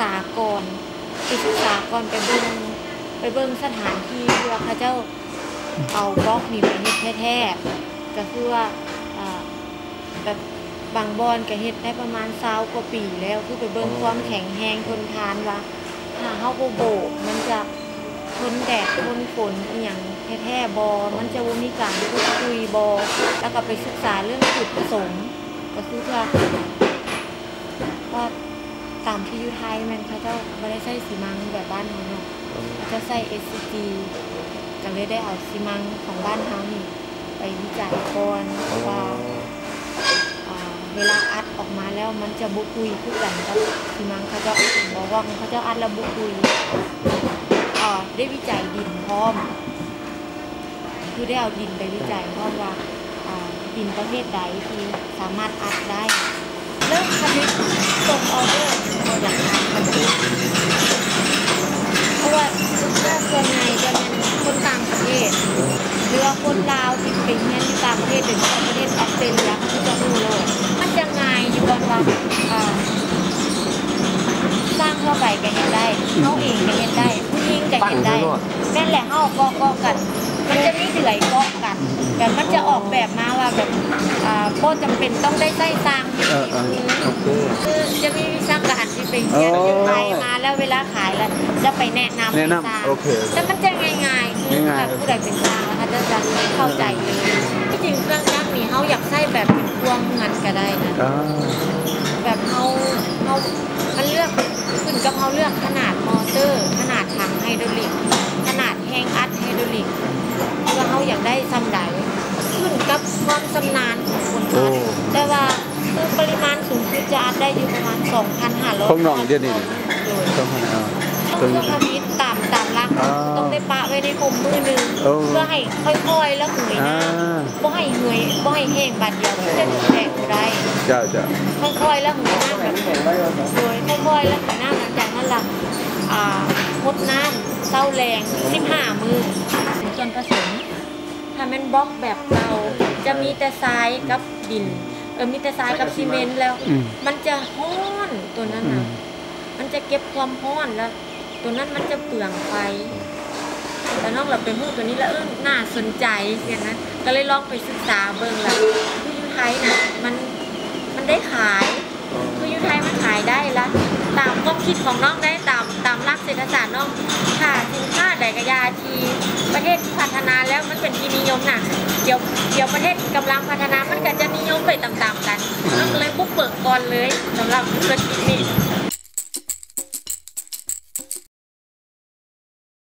ษาก่อนไปศึกษาก่อนไปเบิ่งไปเบิ่งสถานที่ที่ว่าเขาเจ้าเอาบล็อกนี่ไปเฮ็ดแท้ๆก็คือว่าแบบบางบอนก็เฮ็ดได้ประมาณ20กว่าปีแล้วคือไปเบิ่งความแข็งแรงทนทานว่าถ้าเฮาบ่โบกมันจะทนแดดทนฝนอหย่างแท้ๆบ่มันจะบ่มีการพูดคุยบ่แล้วก็ไปศึกษาเรื่องจุดประสงค์ก็คือว่าว่า ตามที่อยูไทยแมันเขาเจ้าไม่ได้ใส่สีมังแบบบ้านเขาเนาะเขาจะใส่ SCG ก็เลยได้เอาสีมังของบ้านเขานี่ไปวิจัยก่อนว่าอ่าเวลาอัดออกมาแล้วมันจะบุคุยคือกันกับสีมังเขาเจ้าบอกว่าเขาเจ้าอัดแล้วบุคุยอ่าได้วิจัยดินพร้อม คือได้เอาดินไปวิจัยพร้อมว่าอ่าดินประเภทใดที่สามารถอัดได้ เริ่มผลิตส่งออเดอร์เราอยากทำผลิตเพราะว่าส่วนใหญ่จะเป็นคนต่างประเทศหรือว่าคนลาวที่ไปเรียที่ต่างประเทศหรือประเทศออสเตรเลียเขาจะรู้เลยมันจะง่ายอยู่บนว่าสร้างเข้าไปก็เห็นได้เขาเองก็เห็นได้ผู้หญิงก็เห็นได้นั่นแหละเขาก็ก็กัน มันจะมีเดือยเกาะกันแต่มันจะออกแบบมาว่าแบบอ่าโคจำเป็นต้องได้ใส่สร้างที่เออเออโอเค คือจะมีวิชาการที่ไปเรียนอ๋อที่ไทยมาแล้วเวลาขายแล้วจะไปแนะนำแนะนำให้สร้างโอเคแต่มันจะง่ายๆคือง่ายๆ แบบผู้ใดเป็นสร้างนะคะจะจะเข้าใจเลยที่จริงเครื่องจักรนี่เขาอยากใส่แบบเป็นพวงเงินก็ได้นะ อ่า ประมาณ2,500ของน้องเดี๋ยวนี้โดยต้องให้เอาต้ต้อองงเครื่องทำอิฐตามตามรักอ่าต้องได้ปะไว้ในกลมมือหนึงโอ้เพื่อให้ค่อยๆแล้วเหนื่อยอ่านะบ่ให้เหนื่อยบ่ให้แห้งบาดเดียวที่จะแตกบ่ได้จ้าจ้าค่อยๆแล้วเหนื่อยน้ำแบบโดยค่อยๆแล้วเหนื่อยน้ำหลังจากนั้นล่ะอ่าพดน้ำเต้าแรง15มือส่วนผสมถ้าเป็นบล็อกแบบเราจะมีแต่ทรายกับดินเออมีแต่ทรายกับซีเมนต์แล้ว อืม มันจะห้อนตัวนั้นอืนะมมันจะเก็บความร้อนแล้ว ตัวนั้นมันจะเปลืองไฟ แต่นอกเราเป็นพวกตัวนี้แล้วเออน่าสนใจเสียนะ ก็เลยลองไปศึกษาเบิ่งแหละคือยูไทยน่ะมันมันได้ขาย คือยูไทยมันขายได้ละตามความคิดของน้องได้ตามตามหลักเศรษฐศาสตร์น้องค่ะสินค้าใดกระยาทีประเทศที่พัฒนาแล้วมันเป็นที่นิยมน่ะ เดี๋ยวเดี๋ยวประเทศกำลังพัฒนามันก็จะนิย มไปตามๆกันน้องก็เลยบุกเบิกก่อนเลยสำหรับธุรกิจนี้